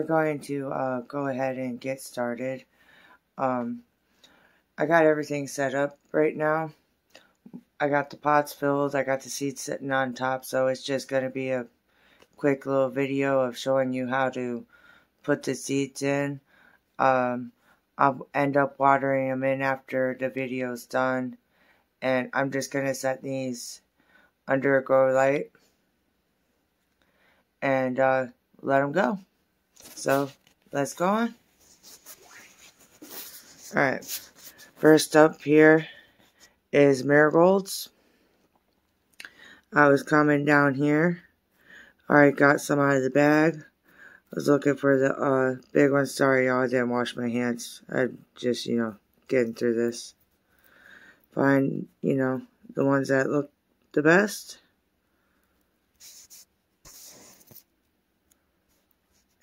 We're going to uh, go ahead and get started. Um, I got everything set up right now. I got the pots filled, I got the seeds sitting on top, so it's just going to be a quick little video of showing you how to put the seeds in. Um, I'll end up watering them in after the video's done. And I'm just going to set these under a grow light. And, uh, let them go. So let's go on. Alright, first up here is marigolds. I was coming down here. Alright, got some out of the bag. I was looking for the uh, big one. Sorry, y'all, I didn't wash my hands. I'm just, you know, getting through this. Find, you know, the ones that look the best.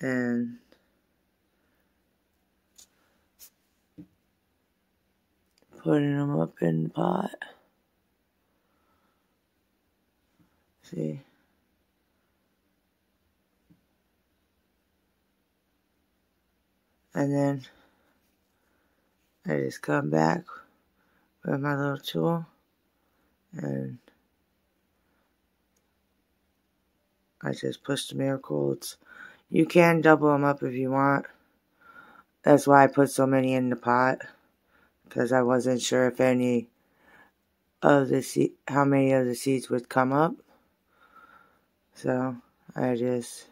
And putting them up in the pot. See? And then I just come back with my little tool and I just push the marigolds you can double them up if you want. That's why I put so many in the pot. Because I wasn't sure if any of the seed, how many of the seeds would come up. So, I just...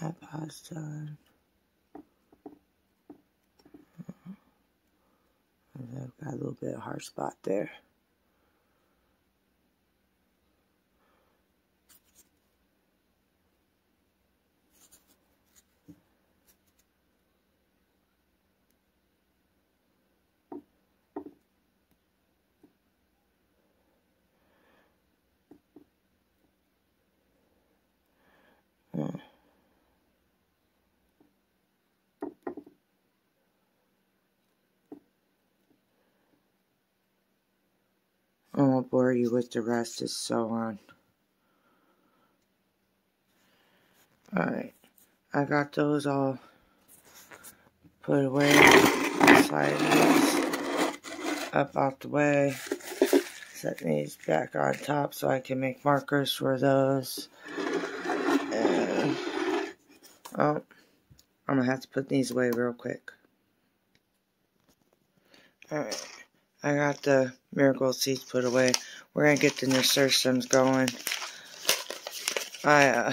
That pot's done. I've got a little bit of hard spot there. Oh, I won't bore you with the rest and so on. Alright, I got those all put away. Slide these up out the way. Set these back on top so I can make markers for those. And, oh, I'm going to have to put these away real quick. Alright. I got the marigold seeds put away. We're going to get the nasturtiums going. I uh,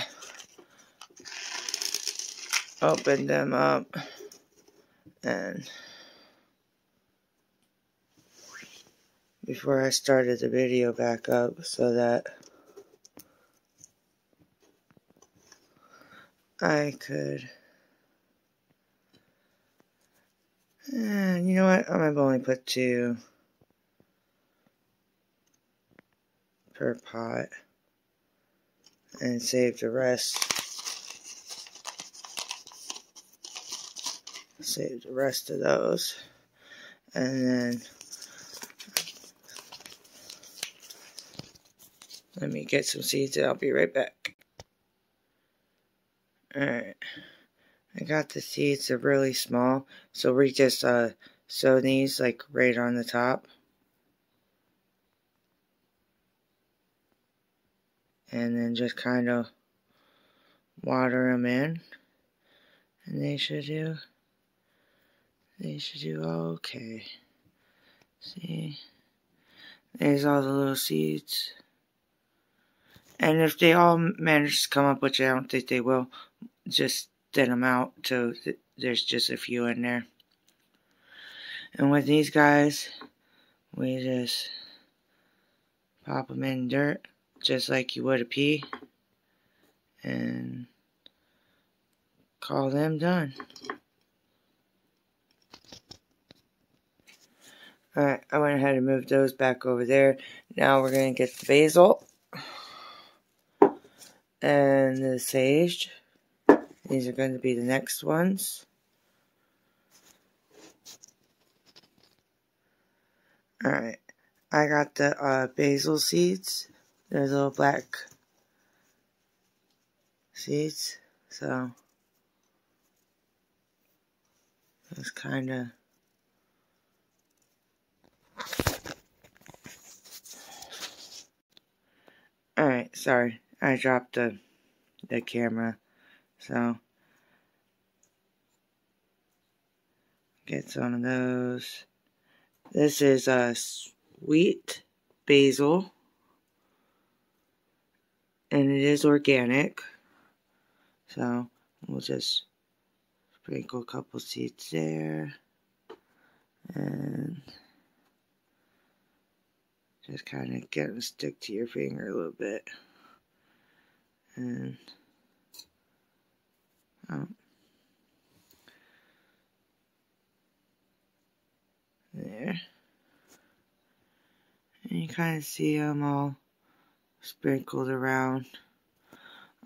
opened them up and before I started the video back up so that I could and you know what I'm gonna only put two per pot and save the rest. Save the rest of those. And then let me get some seeds and I'll be right back. Alright. I got the seeds, they're really small. So we just uh, sow these like right on the top. And then just kind of water them in. And they should do they should do okay. See? There's all the little seeds. And if they all manage to come up which I don't think they will just thin them out so th there's just a few in there. And with these guys we just pop them in dirt just like you would a pea and call them done. Alright, I went ahead and moved those back over there. Now we're going to get the basil and the sage. These are going to be the next ones. Alright, I got the uh, basil seeds. They're little black seeds. So, it's kind of Alright, sorry. I dropped the, the camera. So, get some of those. This is a sweet basil. And it is organic. So, we'll just sprinkle a couple seeds there. And just kind of get them stick to your finger a little bit. And oh. there. And you kind of see them all sprinkled around.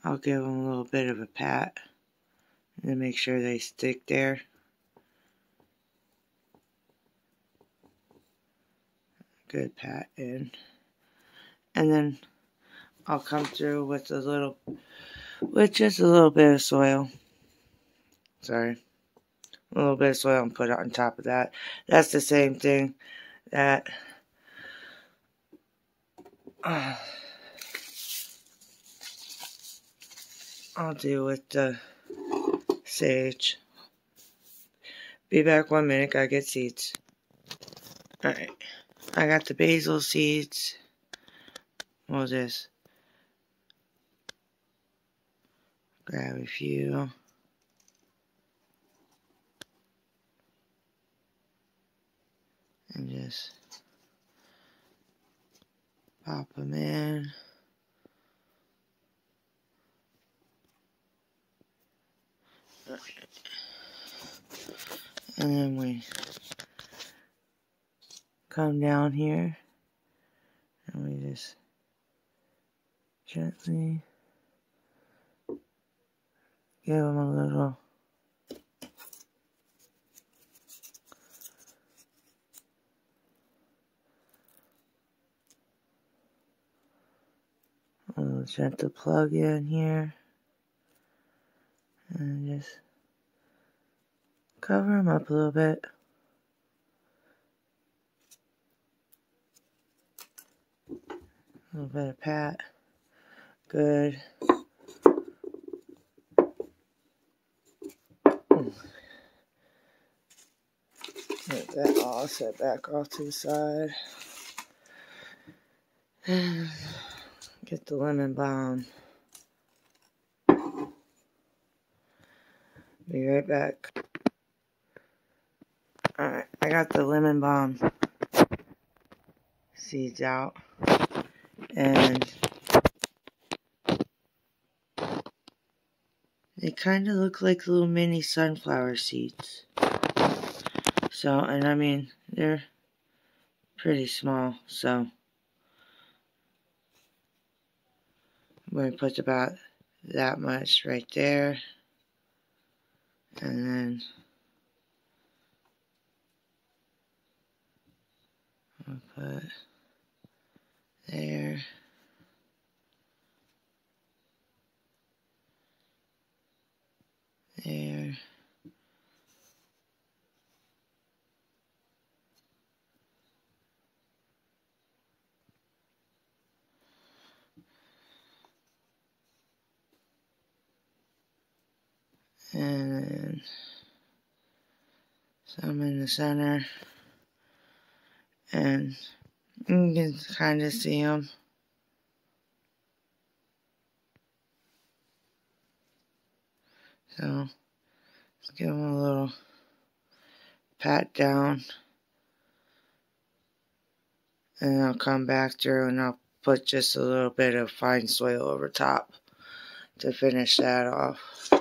I'll give them a little bit of a pat to make sure they stick there. Good pat in. And then I'll come through with a little, with just a little bit of soil. Sorry. A little bit of soil and put it on top of that. That's the same thing that uh, I'll do with the sage. Be back one minute, gotta get seeds. Alright. I got the basil seeds. What was this? Grab a few. And just pop them in. And then we come down here. And we just gently give them a little a little gentle plug in here and just cover them up a little bit. A little bit of pat. Good. Get that all set back off to the side. Get the lemon balm. Be right back. Alright, I got the lemon balm seeds out. And they kind of look like little mini sunflower seeds. So, and I mean, they're pretty small, so I'm going to put about that much right there. And then I'll put there. And some in the center. And you can kind of see them. So, let's give them a little pat down. And I'll come back through and I'll put just a little bit of fine soil over top to finish that off.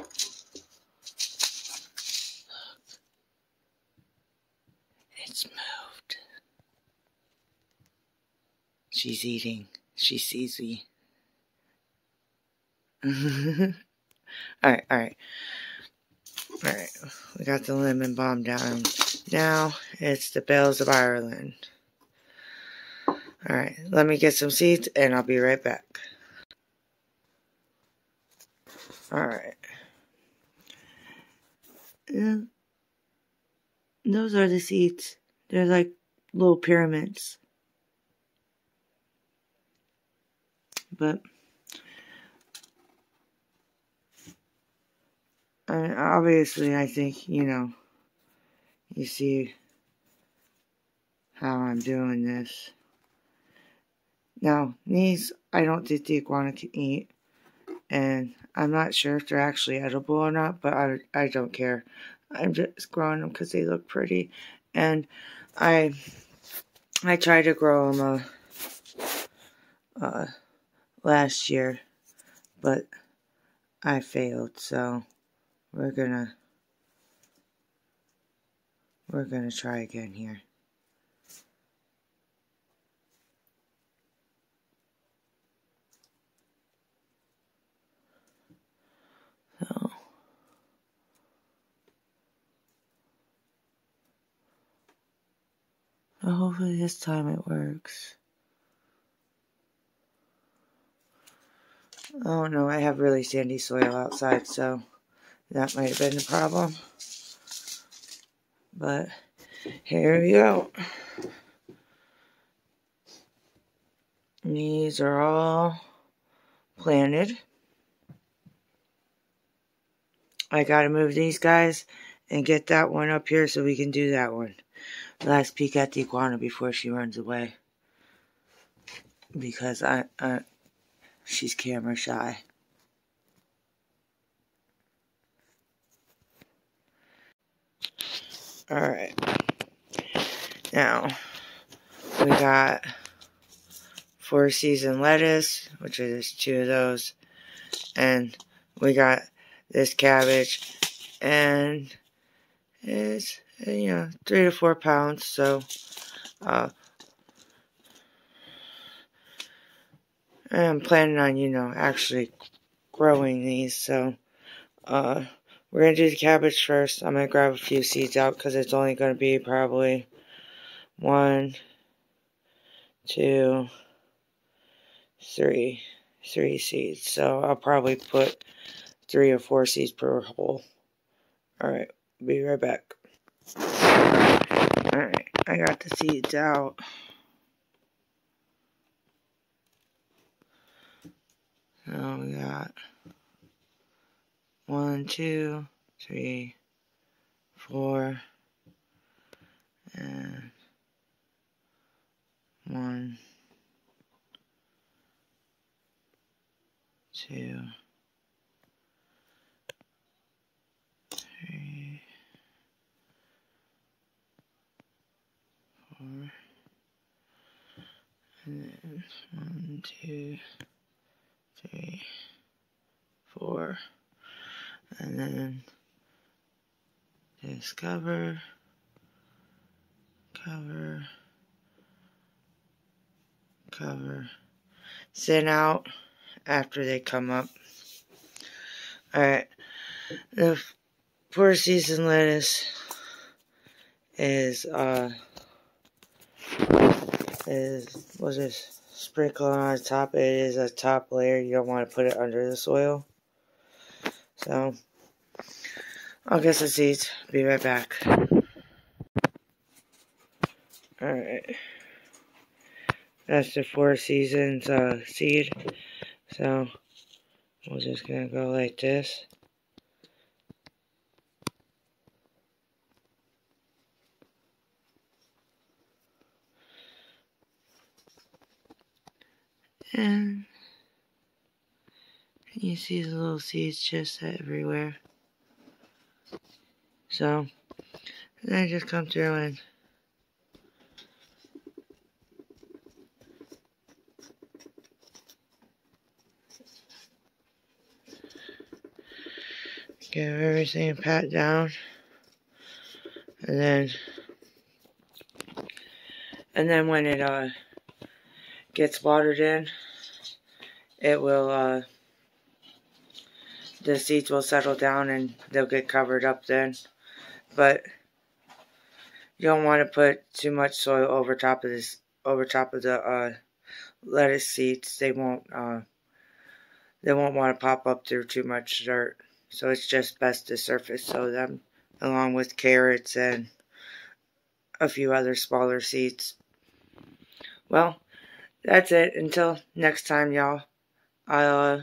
She's eating. She sees me. alright, alright. Alright, we got the lemon balm down. Now it's the bells of Ireland. Alright, let me get some seeds and I'll be right back. Alright. Those are the seeds. They're like little pyramids. But obviously I think, you know, you see how I'm doing this. Now, these I don't think the iguana can eat. And I'm not sure if they're actually edible or not, but I, I don't care. I'm just growing them because they look pretty. And I I try to grow them uh, uh, last year, but I failed. So we're gonna we're gonna try again here. So hopefully this time it works. Oh no, I have really sandy soil outside, so that might have been the problem. But here we go. These are all planted. I gotta move these guys and get that one up here so we can do that one. Last peek at the iguana before she runs away. Because I, I she's camera shy. Alright. Now, we got four season lettuce, which is two of those. And we got this cabbage. And it's, you know, three to four pounds. So, uh, I'm planning on, you know, actually growing these. So, uh, we're going to do the cabbage first. I'm going to grab a few seeds out because it's only going to be probably one, two, three, three seeds. So I'll probably put three or four seeds per hole. Alright, be right back. Alright, I got the seeds out. So we got one, two, three, four, and one, two, three, four, and then one, two, three, four and then discover, cover, cover, cover, send out after they come up. Alright, the four season lettuce is, uh, is, what's this, sprinkle on top. It is a top layer. You don't want to put it under the soil. So, I'll get some seeds. Be right back. Alright. That's the Four Seasons uh, seed. So, we're just going to go like this. See the little seeds just everywhere. So, then I just come through and get everything pat down and then and then when it uh gets watered in it will uh the seeds will settle down and they'll get covered up then. But you don't want to put too much soil over top of this over top of the uh, lettuce seeds. They won't uh, they won't want to pop up through too much dirt. So it's just best to surface sow them along with carrots and a few other smaller seeds. Well, that's it. Until next time, y'all. I'll, uh,